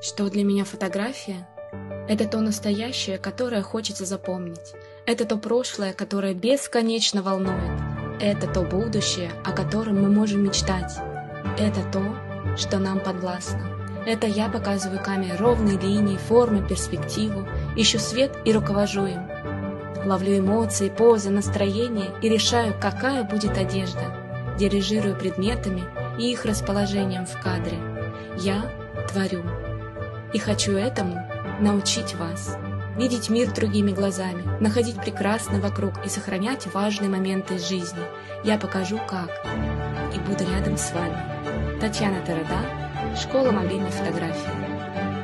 Что для меня фотография? Это то настоящее, которое хочется запомнить. Это то прошлое, которое бесконечно волнует. Это то будущее, о котором мы можем мечтать. Это то, что нам подвластно. Это я показываю камере ровные линии, формы, перспективу, ищу свет и руковожу им. Ловлю эмоции, позы, настроение и решаю, какая будет одежда. Дирижирую предметами и их расположением в кадре. Я творю. И хочу этому научить вас. Видеть мир другими глазами, находить прекрасное вокруг и сохранять важные моменты из жизни. Я покажу как. И буду рядом с вами. Татьяна Тарада, Школа мобильной фотографии.